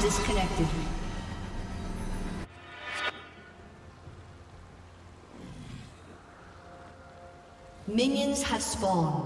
Disconnected. Minions have spawned.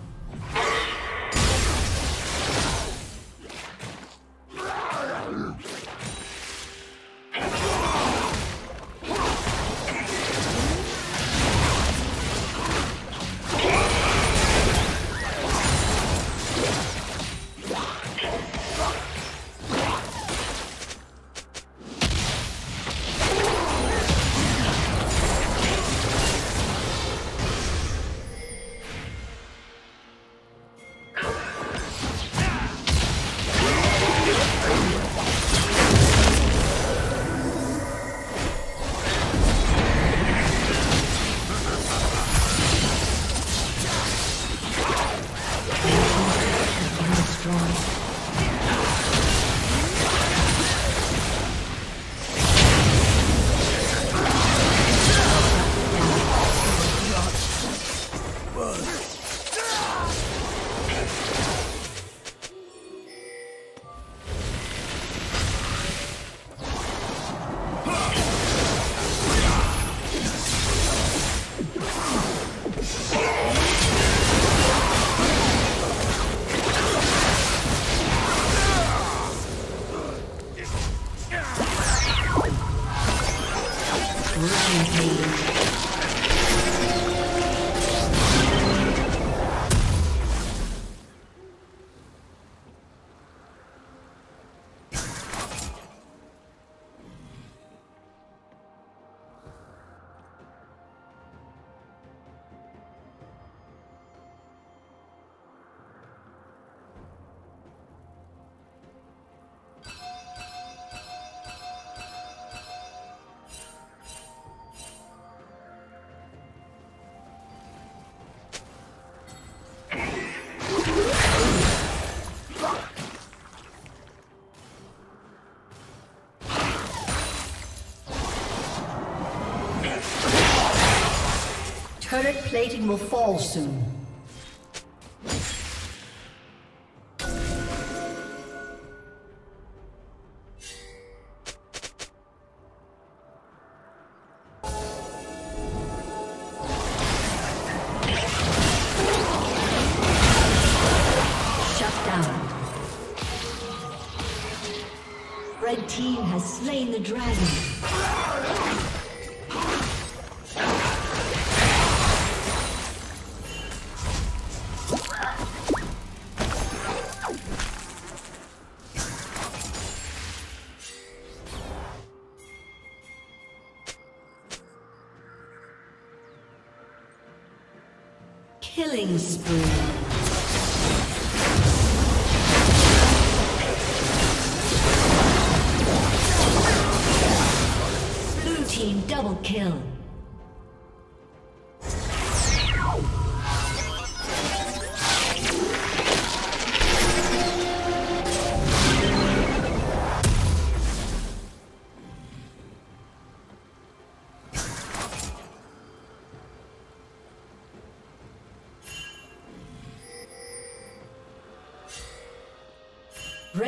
Turret plating will fall soon. Shut down. Red team has slain the dragon.